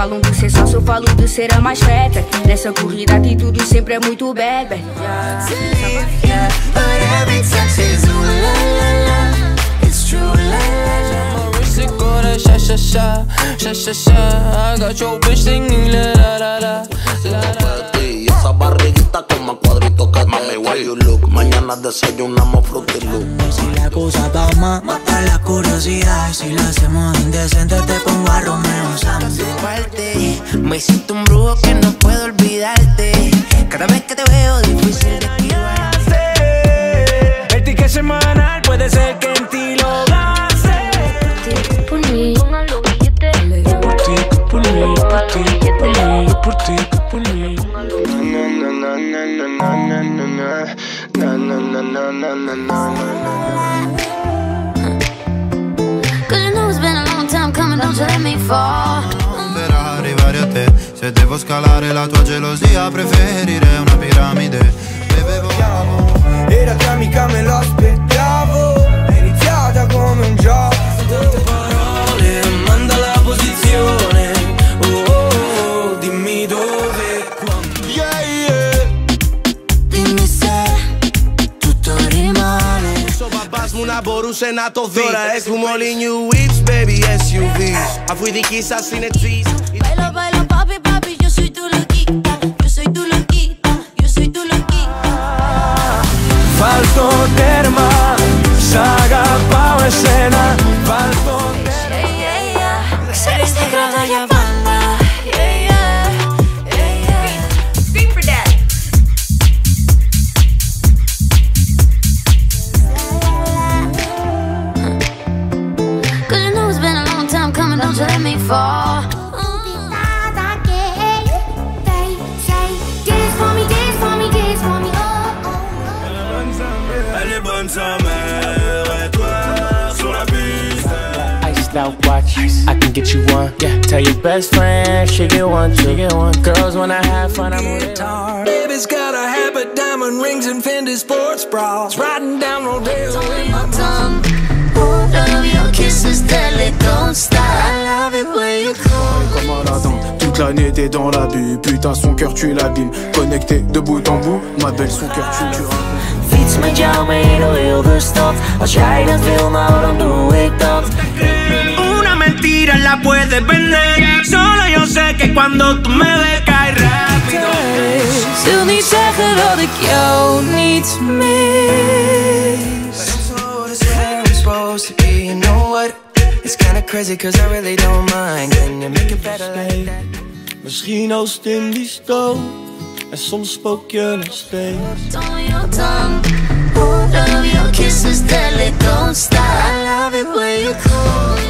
falam do ser sócio, eu falo do ser a mais feta. Nessa corrida, atitude sempre é muito bebe. But la. la, la. Con más cuadritos que Mami, why you look? Mañana desayunamos fruity look. Si la cosa va más, mata la curiosidad. Y si lo hacemos indecente, te pongo a Romeo Santos. Parte. Me siento un brujo que no puedo olvidarte. Cada vez que te veo, difícil de esquivar. El ticket semanal puede ser que en ti lo gaste. Por mí, póngalo billete. Por ti, por mí, por ti, por mí, por ti, por mí. Cause you know it's been a long time coming, don't you let me fall. Per arrivare a te. Se devo scalare la tua gelosia Preferirei una piramide. Bevevo Era amica me lo aspettavo. È iniziata come un gioco en Ato Dora es como New Whips, baby SUVs Afui di chissà sin zis Baila, sa mère Et toi sur la piste Iced out watch, I can get you one. Yeah, tell your best friend she get one, she get one. Girls when I have fun, I'm with it. Baby's got a habit, diamond rings and Fendi sports bras Riding down Rodeo in my tongue. Oh, love your kisses, deadly, don't stop. Latin Toute l'année t'es dans la bulle Putain son cœur tu l'abîmes Connecté de bout en bout Ma belle son cœur tu tu Fiets met jou mee door heel de stad. Als jij dat wil, nou dan doe ik dat. Una mentira la puedes vender Solo yo sé que cuando tú me ves caes rápido Wil niet zeggen dat ik jou niet mis. supposed to be, you know what? It's kinda crazy cause I really don't mind. Can you make it better like that? Misschien oost in die stoof En soms spook je nog steeds on your tongue. Oh, love your kisses, deadly, don't stop. I love it when you call.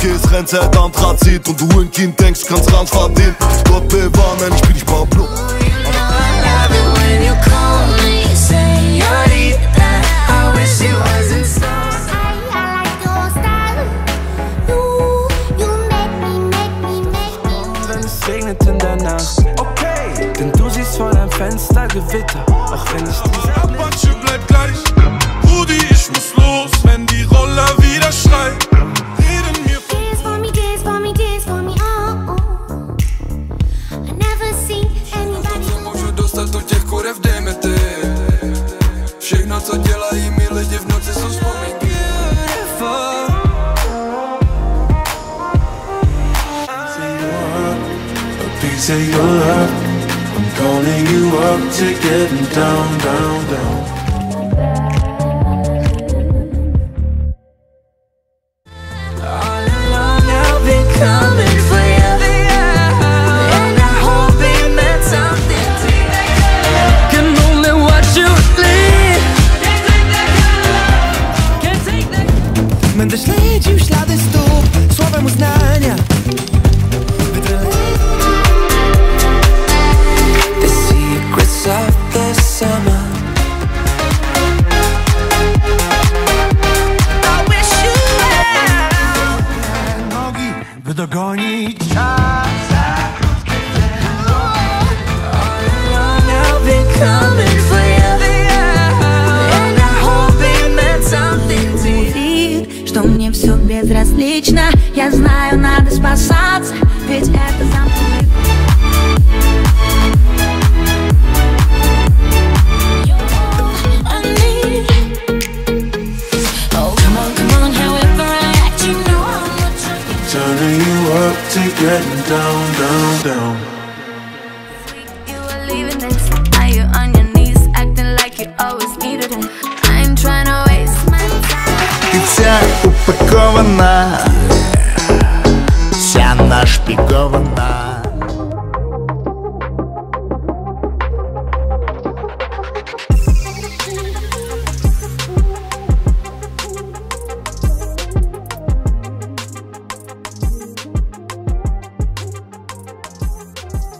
gehst, rennst halt Anthrazit und du ein Kind denkst, kannst ran verdienen. Gott bewahr, ich bin nicht Pablo. Regnet in der Nacht, okay, denn du siehst vor deinem Fenster Gewitter, auch wenn ich diese to your love. I'm calling you up to get down, down, down. All along I've been coming and I hope something. Can only watch you leave. Can't take that kind of love. Can't take that. Będę śledził ślady stóp, słowem uznania. догонит час что мне все безразлично Я знаю, надо спасаться Ведь это замкнутый getting down, down, down. You were leaving this Now you on your knees Acting like you always needed it I ain't tryna waste my time Ты вся упакована